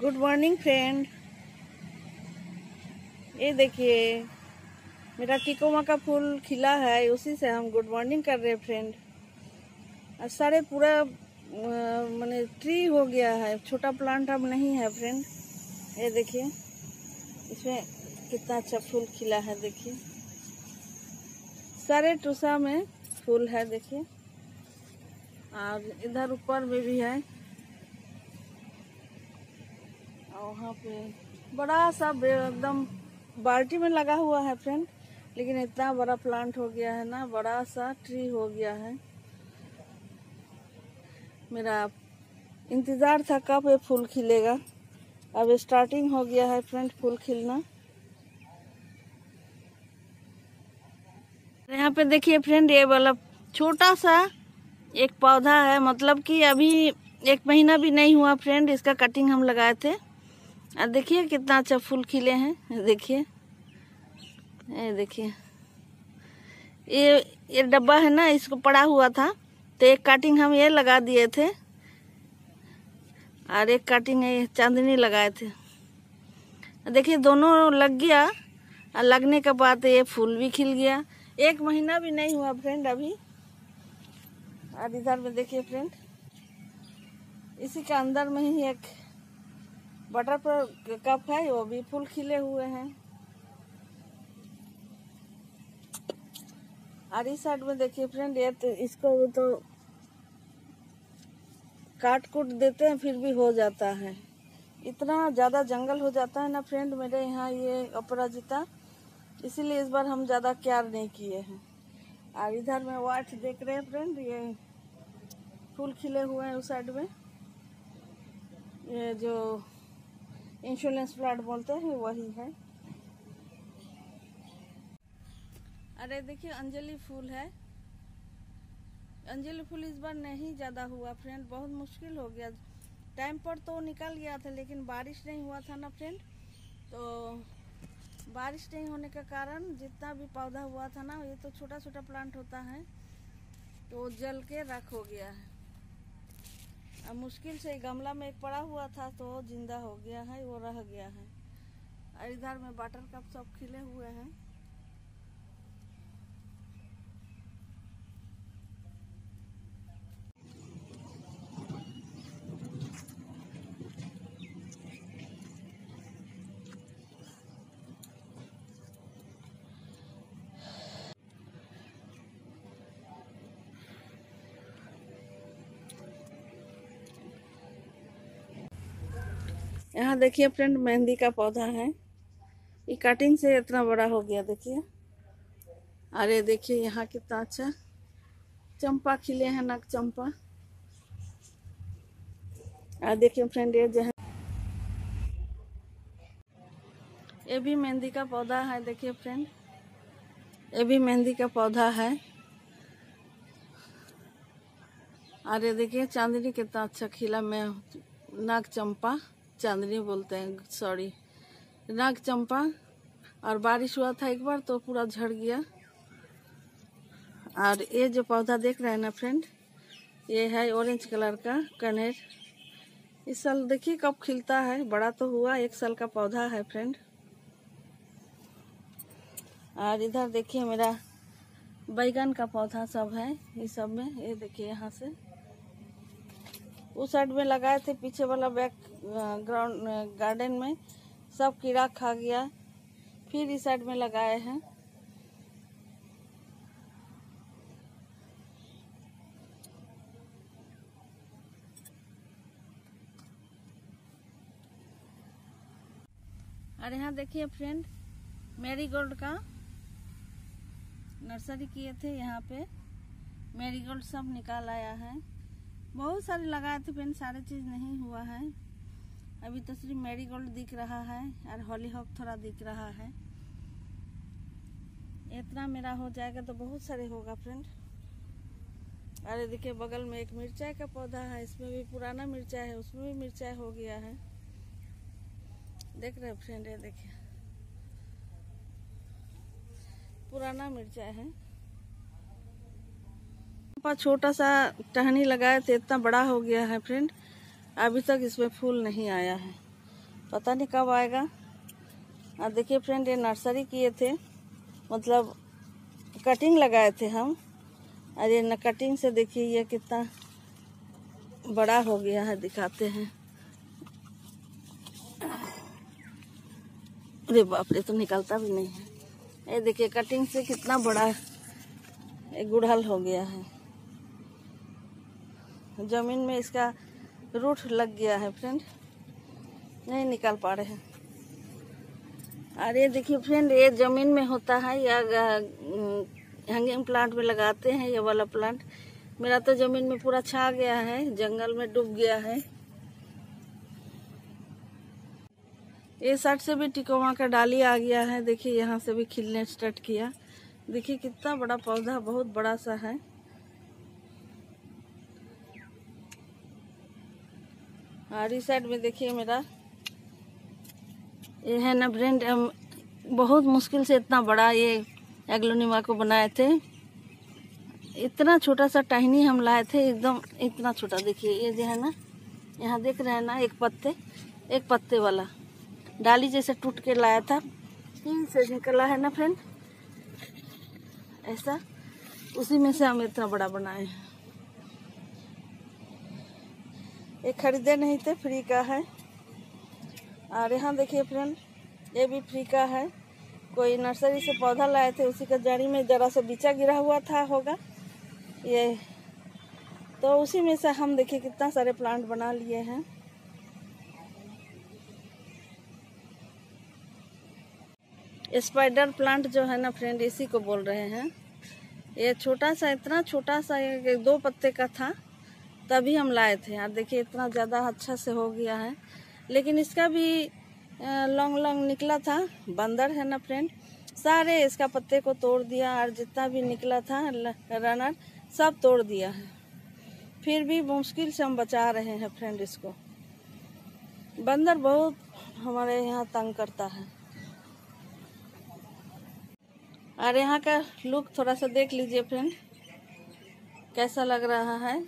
Good morning friend ये देखिए, मेरा टिकोमा का फूल खिला है, उसी से हम गुड मॉर्निंग कर रहे हैं फ्रेंड और सारे पूरा मैंने ट्री हो गया है, छोटा प्लांट अब नहीं है फ्रेंड ये देखिए, इसमें कितना अच्छा फूल खिला है, देखिए. सारे टूसा में फूल है, देखिए. और इधर ऊपर में भी है वहाँ पे बड़ा सा एकदम बाल्टी में लगा हुआ है फ्रेंड, लेकिन इतना बड़ा प्लांट हो गया है ना, बड़ा सा ट्री हो गया है। मेरा इंतज़ार था कब ये फूल खिलेगा। अब स्टार्टिंग हो गया है फ्रेंड फूल खिलना। यहाँ पे देखिए फ्रेंड ये वाला छोटा सा एक पौधा है मतलब कि अभी एक महीना भी नहीं हुआ फ्रेंड इसका कटिंग हम लगाए थे। और देखिए कितना अच्छा फूल खिले हैं देखिए। ये देखिए। ये ये डब्बा है ना, इसको पड़ा हुआ था तो एक कटिंग हम ये लगा दिए थे, और एक कटिंग ये चांदनी लगाए थे। देखिए, दोनों लग गया, और लगने के बाद ये फूल भी खिल गया। एक महीना भी नहीं हुआ फ्रेंड अभी। और इधर में देखिए फ्रेंड इसी के अंदर में ही एक बटर पर कप है, वो भी फूल खिले हुए हैं। और इस साइड में देखिए फ्रेंड ये तो इसको तो काट कूट देते हैं, फिर भी हो जाता है। इतना ज़्यादा जंगल हो जाता है ना फ्रेंड मेरे यहाँ ये अपराजिता इसीलिए इस बार हम ज़्यादा केयर नहीं किए हैं। और इधर में वाइट देख रहे हैं फ्रेंड ये फूल खिले हुए हैं उस साइड में। ये जो इंश्योरेंस प्लांट बोलते हैं, वही है। अरे देखिए, अंजलि फूल है। अंजलि फूल इस बार नहीं ज़्यादा हुआ फ्रेंड बहुत मुश्किल हो गया। टाइम पर तो निकल गया था, लेकिन बारिश नहीं हुआ था ना फ्रेंड तो बारिश नहीं होने के कारण, जितना भी पौधा हुआ था ना, ये तो छोटा छोटा प्लांट होता है तो जल के रख हो गया है। अब मुश्किल से गमला में एक पड़ा हुआ था तो ज़िंदा हो गया है, वो रह गया है। और इधर में बटर कप सब खिले हुए हैं। यहाँ देखिए फ्रेंड, मेहंदी का पौधा है। ये कटिंग से इतना बड़ा हो गया, देखिए। अरे देखिए यहाँ कितना अच्छा चंपा खिले हैं नक चंपा। और देखिए फ्रेंड, ये जो है ये भी मेहंदी का पौधा है, देखिए फ्रेंड। ये भी मेहंदी का पौधा है। अरे देखिए चांदनी कितना अच्छा खिला मैं नाग चंपा। चांदनी बोलते हैं सॉरी नाग चंपा, और बारिश हुआ था एक बार तो पूरा झड़ गया। और ये जो पौधा देख रहे हैं ना फ्रेंड ये है ऑरेंज कलर का कनेर। इस साल देखिए कब खिलता है, बड़ा तो हुआ, एक साल का पौधा है फ्रेंड और इधर देखिए मेरा बैगन का पौधा सब है इस सब में, ये देखिए यहाँ से। उस साइड में लगाए थे, पीछे वाला बैक ग्राउंड गार्डन में सब कीड़ा खा गया। फिर इस साइड में लगाए हैं। और यहाँ देखिए फ्रेंड मेरी गोल्ड का नर्सरी किए थे यहाँ पे। मेरी गोल्ड सब निकाल आया है। बहुत सारे लगाए थे फ्रेंड सारे चीज़ नहीं हुआ है। अभी तो सिर्फ़ मेरी गोल्ड दिख रहा है और हॉली हॉक थोड़ा दिख रहा है। इतना मेरा हो जाएगा तो बहुत सारे होगा फ्रेंड अरे देखिए बगल में एक मिर्चाई का पौधा है, इसमें भी पुराना मिर्चाई है, उसमें भी मिर्चाई हो गया है। देख रहे फ्रेंड ये देखिए। पुराना मिर्चाई है। छोटा सा टहनी लगाए थे, इतना बड़ा हो गया है फ्रेंड अभी तक इसमें फूल नहीं आया है। पता नहीं कब आएगा। और देखिए फ्रेंड ये नर्सरी किए थे। मतलब कटिंग लगाए थे हम। और ये न कटिंग से देखिए ये कितना बड़ा हो गया है, दिखाते हैं। अरे बाप रे तो निकलता भी नहीं है। ये देखिए कटिंग से कितना बड़ा गुड़हल हो गया है। ज़मीन में इसका रूट लग गया है फ्रेंड नहीं निकाल पा रहे हैं। और ये देखिए फ्रेंड ये ज़मीन में होता है, या हैंगिंग प्लांट में लगाते हैं, ये वाला प्लांट मेरा तो ज़मीन में पूरा छा गया है, जंगल में डूब गया है। ये साइड से भी टिकोमा का डाली आ गया है, देखिए, यहाँ से भी खिलने स्टार्ट किया। देखिए, कितना बड़ा पौधा, बहुत बड़ा सा है। और इस साइड में देखिए मेरा। ये है ना ब्रेंड बहुत मुश्किल से इतना बड़ा ये एग्लोनिमा को बनाए थे। इतना छोटा सा टहनी हम लाए थे, एकदम इतना छोटा। देखिए, ये जो है ना, यहाँ देख रहे हैं ना, एक पत्ते एक पत्ते वाला। डाली जैसे टूट के लाया था। तीन से निकला है ना फ्रेंड ऐसा। उसी में से हम इतना बड़ा बनाए हैं। ये खरीदे नहीं थे, फ्री का है। और यहाँ देखिए फ्रेंड, ये भी फ्री का है। कोई नर्सरी से पौधा लाए थे, उसी का जड़ी में ज़रा सा बीचा गिरा हुआ था होगा। ये तो उसी में से हम देखिए कितना सारे प्लांट बना लिए हैं। स्पाइडर प्लांट जो है ना फ्रेंड, इसी को बोल रहे हैं। ये छोटा सा, इतना छोटा सा दो पत्ते का था। तभी हम लाए थे। यार देखिए, इतना ज़्यादा अच्छा से हो गया है। लेकिन इसका भी लॉन्ग लॉन्ग निकला था। बंदर है ना फ्रेंड सारे इसका पत्ते को तोड़ दिया और जितना भी निकला था रनर सब तोड़ दिया है। फिर भी मुश्किल से हम बचा रहे हैं फ्रेंड इसको। बंदर बहुत हमारे यहाँ तंग करता है। और यहाँ का लुक थोड़ा सा देख लीजिए फ्रेंड कैसा लग रहा है?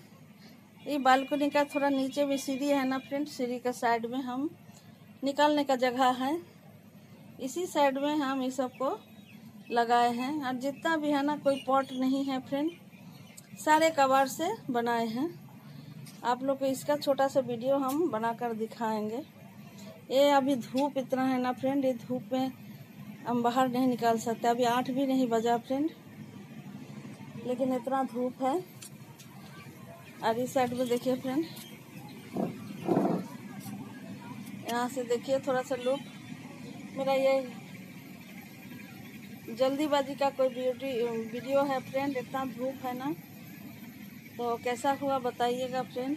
ये बालकनी का थोड़ा नीचे भी सीढ़ी है ना फ्रेंड? सीढ़ी का साइड में हम निकालने का जगह है। इसी साइड में हम इस सबको लगाए हैं। और जितना भी है ना, कोई पॉट नहीं है फ्रेंड। सारे कबाड़ से बनाए हैं। आप लोग को इसका छोटा सा वीडियो हम बनाकर दिखाएँगे। ये अभी धूप इतना है ना फ्रेंड, ये धूप में हम बाहर नहीं निकाल सकते। अभी आठ भी नहीं बजा फ्रेंड। लेकिन इतना धूप है। और इस साइड में देखिए फ्रेंड यहाँ से देखिए थोड़ा सा लुक मेरा ये जल्दीबाजी का कोई ब्यूटी वीडियो है फ्रेंड इतना धूप है ना। तो कैसा हुआ बताइएगा फ्रेंड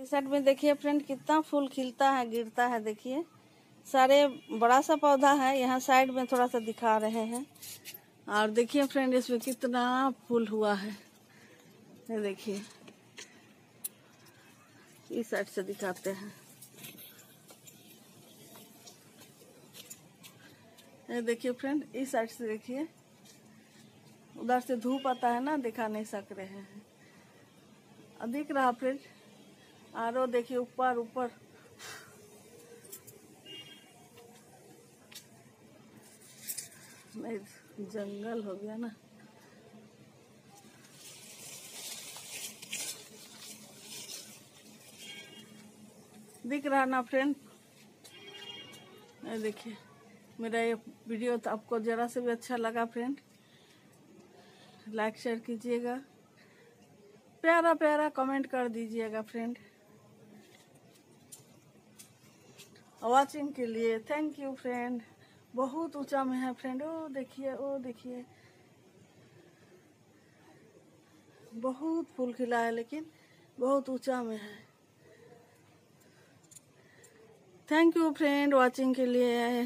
इस साइड में देखिए फ्रेंड कितना फूल खिलता है, गिरता है, देखिए। सारे बड़ा सा पौधा है, यहाँ साइड में थोड़ा सा दिखा रहे हैं। और देखिए फ्रेंड इसमें कितना फूल हुआ है। ये देखिए। इस साइड से दिखाते हैं। ये देखिए फ्रेंड इस साइड से देखिए। उधर से धूप आता है ना, दिखा नहीं सक रहे हैं। दिख रहा फ्रेंड आरो देखिए, ऊपर ऊपर। जंगल हो गया ना। दिख रहा ना फ्रेंड देखिए, मेरा ये वीडियो तो आपको ज़रा से भी अच्छा लगा फ्रेंड लाइक शेयर कीजिएगा. प्यारा प्यारा कमेंट कर दीजिएगा फ्रेंड वॉचिंग के लिए थैंक यू फ्रेंड बहुत ऊँचा में है फ्रेंड ओ, देखिए ओ, देखिए. बहुत फूल खिला है लेकिन बहुत ऊँचा में है। थैंक यू फ्रेंड वाचिंग के लिए